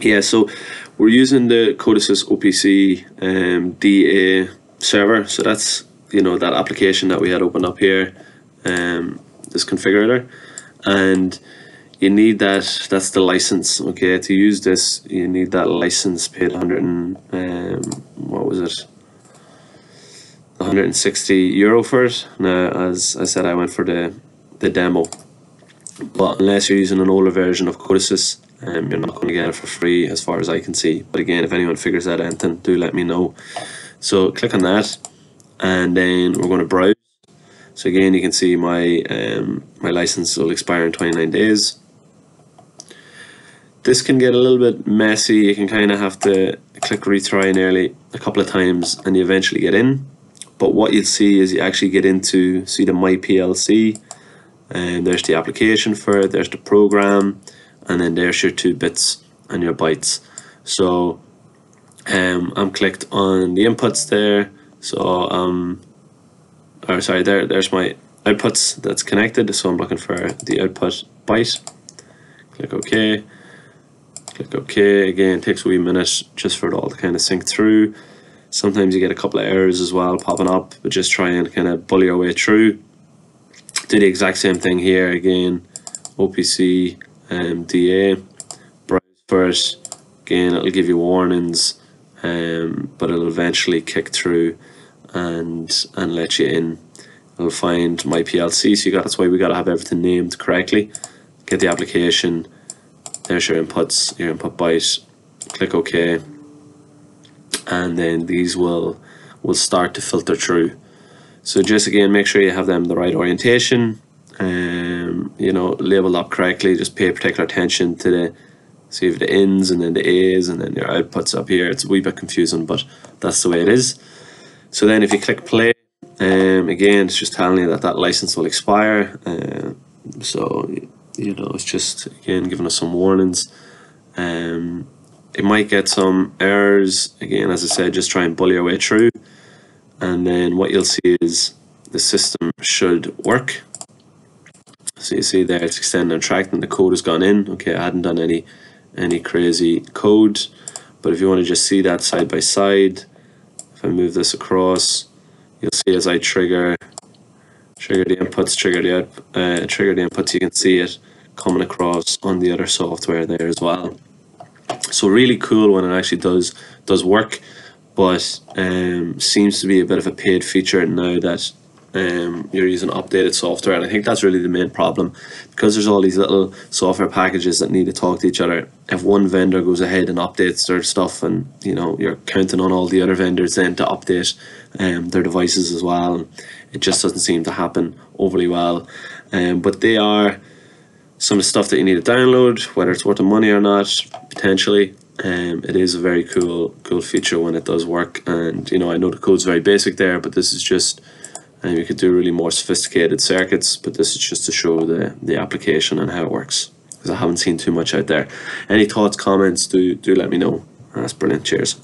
yeah, so we're using the Codesys OPC um, DA server. So that's you know that application that we had opened up here, um, this configurator, and you need that. That's the license. Okay, to use this, you need that license paid 100 and um, what was it? 160 euro for it. Now, as I said, I went for the the demo, but unless you're using an older version of Codesys, um, you're not going to get it for free as far as I can see. But again, if anyone figures out anything, do let me know. So click on that, and then we're going to browse. So again, you can see my um, my license will expire in 29 days. This can get a little bit messy. You can kind of have to click retry nearly a couple of times, and you eventually get in. But what you'll see is you actually get into see the My PLC, and there's the application for it. There's the program and then there's your two bits and your bytes. So um, I'm clicked on the inputs there. So um or sorry there there's my outputs that's connected. So I'm looking for the output byte. Click OK. Click OK. Again takes a wee minute just for it all to kind of sync through. Sometimes you get a couple of errors as well popping up but just try and kind of bully your way through. Do the exact same thing here again. OPC um, DA, browse first, again it'll give you warnings um, but it'll eventually kick through and and let you in. It'll find my PLC, so you got that's why we got to have everything named correctly. Get the application, there's your inputs, your input byte, click OK, and then these will will start to filter through. So just again, make sure you have them the right orientation, you know, label up correctly. Just pay particular attention to the see if the ins and then the A's and then your outputs up here. It's a wee bit confusing, but that's the way it is. So then if you click play, um, again, it's just telling you that that license will expire. Uh, so, you know, it's just, again, giving us some warnings. Um, it might get some errors. Again, as I said, just try and bully your way through. And then what you'll see is the system should work. So you see there it's extending and tracking, the code has gone in. Okay, I hadn't done any any crazy code. But if you want to just see that side by side, if I move this across, you'll see as I trigger trigger the inputs, trigger the out, uh, trigger the inputs, you can see it coming across on the other software there as well. So really cool when it actually does does work, but um, seems to be a bit of a paid feature now that um, you're using updated software and I think that's really the main problem. Because there's all these little software packages that need to talk to each other if one vendor goes ahead and updates their stuff and you know you're counting on all the other vendors then to update um, their devices as well it just doesn't seem to happen overly well. Um, but they are some of the stuff that you need to download whether it's worth the money or not potentially. Um, it is a very cool cool feature when it does work and you know I know the code's very basic there but this is just and you could do really more sophisticated circuits but this is just to show the the application and how it works. Because I haven't seen too much out there. Any thoughts comments do do let me know. That's brilliant. Cheers